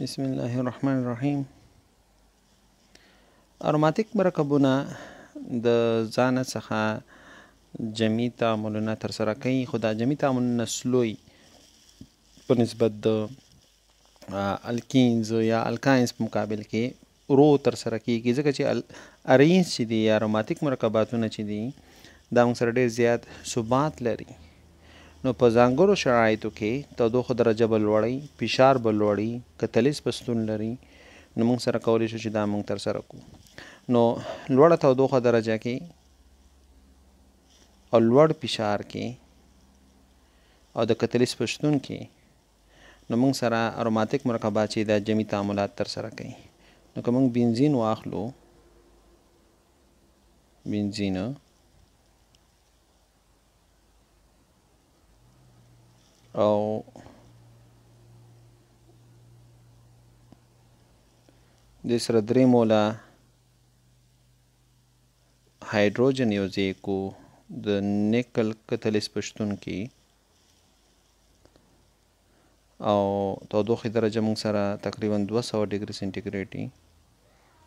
بسم الله الرحمن الرحیم اروماتیک مرکبونه د ځان څخه جمعي تعاملونه تر سره کوي خو دا جمعي تعاملونه سلوي په نسبت د الکینز یا الکاینز په مقابل کې ورو تر سره کیږي ځکه چې الارینز چې دي یا اروماتیک مرکباتونه چې دي دا موږ سره ډیر زیات ثبات لري نو په ځانګړو شرایطو کې تودوخه درجه به لوړی فشار به لوړی کتلیز په ستون لري نو موږ سره کولی شو چې دا موږ تر سره کو نو لوړه تودوخه درجه کې او لوړ فشار کې او د کتلیز په شتون کې نو موږ سره اروماتیک مرکبات چې دا جمعي تعاملات تر سره کوي نو که موږ بنزین واخلو بنزین او د سره درې مولا هایدروجن یو ځای کو د نیکل کتلیس پښتون کې او تودوخې درجه موږ سره تقریبا 200 ډګري سنټي ګریډ دي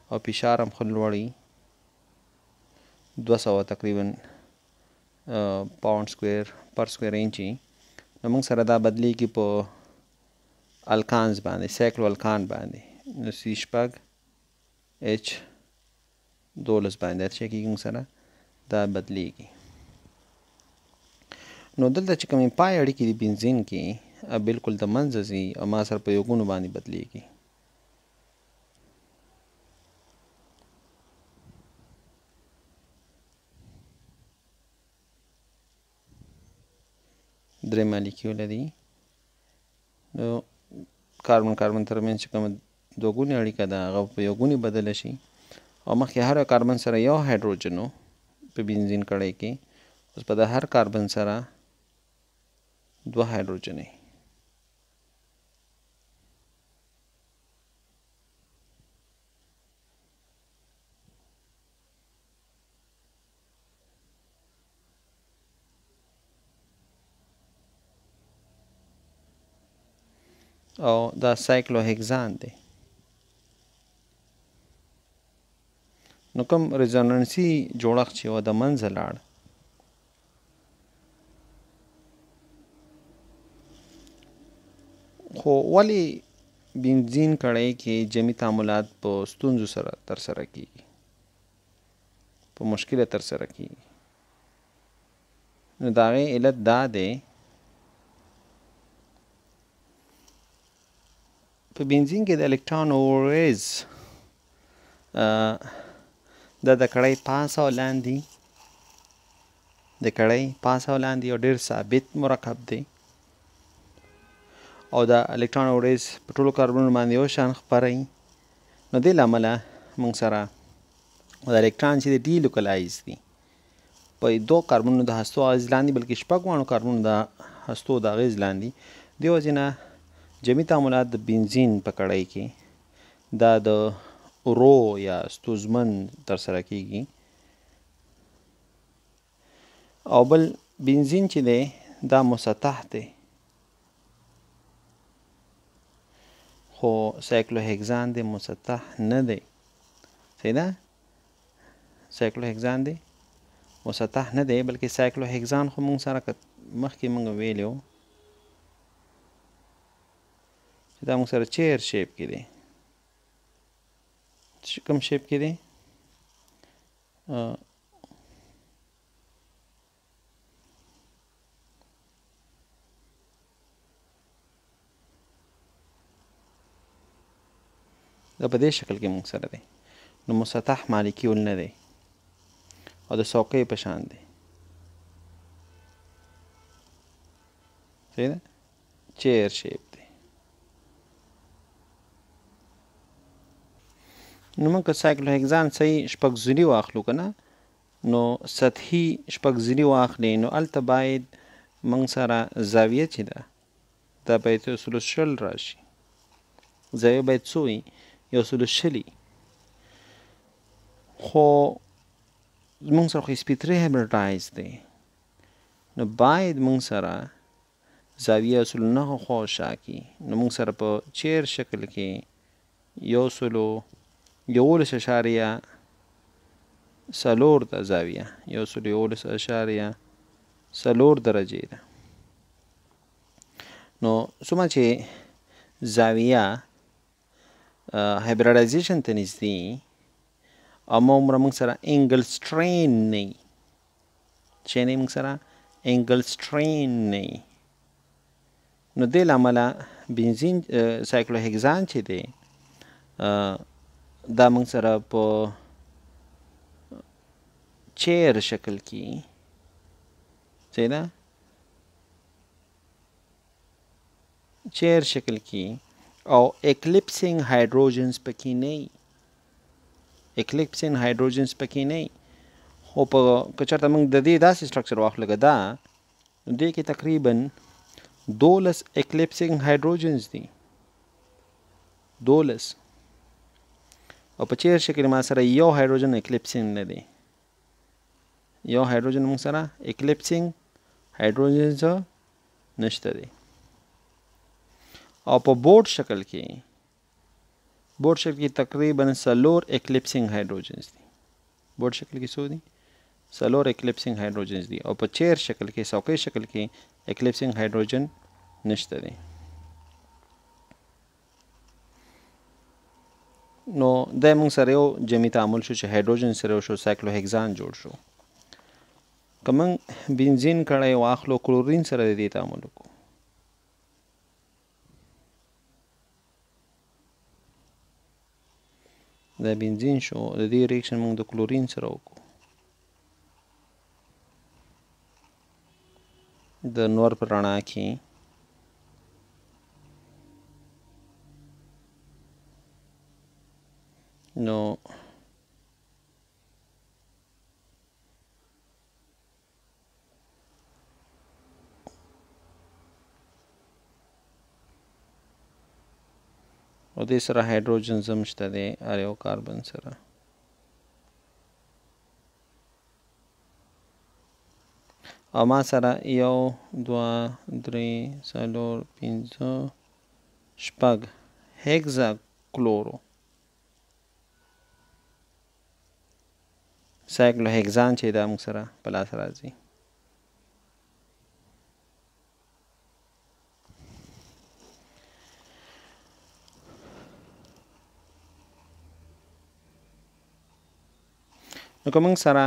او فشار هم خل لوړي 200 تقریبا پاوند سکوير پر سکوير انچ نو موږ سره دا بدليږي په الکانز باندې سایکلو الکان باندې نو سی شپږ اچ دولس باندې چې کېږي سره دا بدلېږي نو دلته چې کومې پای اړیکې دي بنزین کې بالکل د منځه ځي او ما سره په یوګونو باندې بدلېږي درې مالیکیوله دي د کاربن کاربن ترمنځ چې کومه دوه ګونې اړیکه ده هغه په یو ګونې بدله شي او مخکې هر کاربن سره یو هایدروجن و په بنزین کړی کې اوس په د هر کاربن سره دوه هایدروجن وي او دا سایکلوهکسان دی نو کوم ریزونانسي جوړښت چې و د منځه لاړ خو ولی بنزین کړی کې جمعي تعاملات په ستونزو سره تر سره کیږي په مشکله تر سره کیږي نو داغه علت دا دی په بنزین کې د الکترون اوریز د د کړۍ پاس او لاندې د کړۍ پاس او لاندې یو ډیر ثابت مرکب دی او د الکترون اوریز په ټولو کاربنونو باندې یو شان خپري نو دې لامله موږ سره دا الکترون چې دی ډي لوکلایز دي په دوه کاربنونو د هستو اغېز لاندې بلکې شپږ واړو کاربنونو د هستو د اغېز لاندې دې وجې نه جمعي تعاملات د بنزین په کړۍ کې دا د ورو یا ستوزمن ترسره کیږي او بل بنزین چې دی دا مسطح دی خو سایکلوهکسان دی مسطح نه دی صحیح ده سایکلوهکسان دی مسطح نه دی بلکې سایکلوهکسان خو موږ سره مخکې موږ ویلو چې دا موږ سره چیر شیپ کې دی کوم شیپ کې دی دا په دې شکل کې موږ سره دی نو مسطح مالکی ول نه دی او د سوقې په شان دی صحیح ده چیر شیپ دی نو موږ که سایکلوهکزان صحیح شپږ ځلي واخلو که نه نو سطحي شپږ ځلي واخلې نو هلته باید موږ سره زاویه چې ده دا باید یو سلو شل راشي زاویه باید څو وي یو سلو شلي خو موږ سره خو سپیتري هایبرډایز دی نو باید موږ سره زاویه اصل نهه خوا او شا کې نو موږ سره په چیر شکل کې یو سلو یولس اشاریه سلور ده زاویه یو سلو یولس اشاریه سلور درجه ده نو څومره چې زاویه هایبریډایزیشن ته نږدې اما عمره موږ سره انګل سټرین نه وي چې نه موږ سره انګل سټرین نه وي نو دې له امله بنزین سایکلوهکزان چې دی دا موږ سره په چیر شکل کې چې نه چیر شکل کی او اکلیپسینګ هایدروجنز پکې نه وي اکلیپسینګ هایدروجنز پکې نه وي خو په که چېرته موږ د دې داسې سټرکچر واخلو لکه دا نو دې کې تقریبا دولس اکلیپسینګ هایدروجنز دي دولس او په چیر شکل ما سره یو هایدروجن اکلیپسینګ نه دی یو هایدروجن موږ سره اکلیپسینګ هایدروجن څه نشته دی او په بورډ شکل کې بورډ شکل کې تقریبا سلور اکلیپسینګ هایدروجنز دي بورډ شکل کې څو دي سلور اکلیپسینګ هایدروجنز دي او په چیر شکل کې څوکۍ شکل کې اکلیپسینګ هایدروجن نشته دی نو دا موږ سره یو جمعي تعامل شو چې هایدروجن سره یو شو سایکلوهکسان جوړ شو که موږ بنزین کړی واخلو کلورین سره د دې تعامل وکړو دا بنزین شو د دې ریکشن موږ د کلورین سره وکړو د نور په رڼا کې نو او دې سره هایدروجن زم شته دی ار یو کاربن سره او ما سره یو دوه درې څلور پنځه شپږ هیګزا کلورو سایکلو هیګزان چې دا موږ سره په لاس راځي نو که موږ سره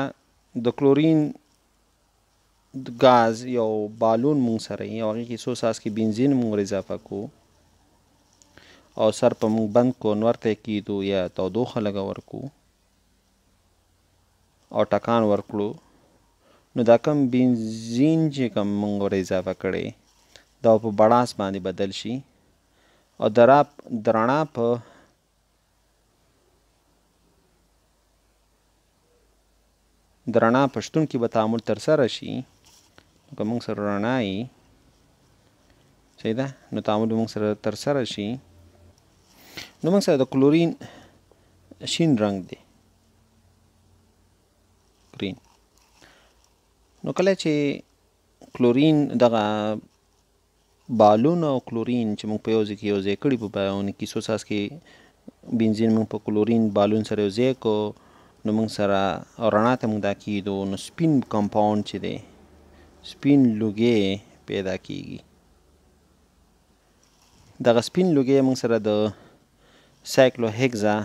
د کلورین غاز یو بالون موږ سره یو هغه کې څو ساس کې بنزین موږ اضافه کو او سر په موږ بند کو نور ته کیدو یا تودوخه لګور کو او ټکان ورکړو نو دا کم بنزین چې کم مونږ ور اضافه کړي دا په بړاس باندې بدل شي او درا درنا په د رڼا په شتون کې به تعامل ترسره شي نو که موږ سره رڼا یي صحیح ده نو تعامل به موږ سره ترسره شي نو موږ سره د کلورین شین رنګ دی کلورین نو کله چې کلورین دغه بالون او کلورین چې موږ په یو ځای کې یو ځای کړي په بایوني کې څو څاڅکي بنزین موږ په کلورین بالون سره یو ځای کو نو موږ سره رڼا ته موږ دا کیدو نو سپین کمپاوند چې دی سپین لوګی پیدا کیږي دغه سپین لوګی موږ سره د سایکلو هیګزا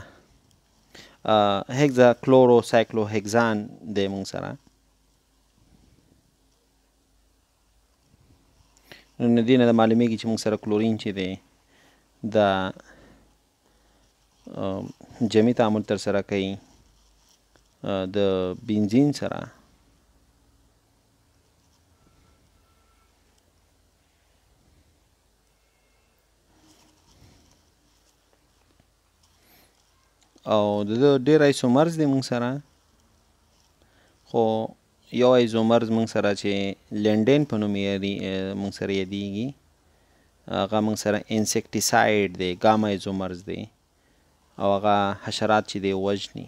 هیګزا کلورو سایکلو هیګزان دی موږ سره نو له دې نه معلومیږي چې موږ سره کلورین چې دی دا جمعي تعامل تر سره کوي د بنزین سره او د ډیر ایسومرز دی موږ سره خو یو ایز عمر زموږ سره چې لینډین په نوم یادي موږ سره یادیږي هغه موږ سره انسیکټیساید دی ګاما ایز عمرز دی او هغه حشرات چې دی وجني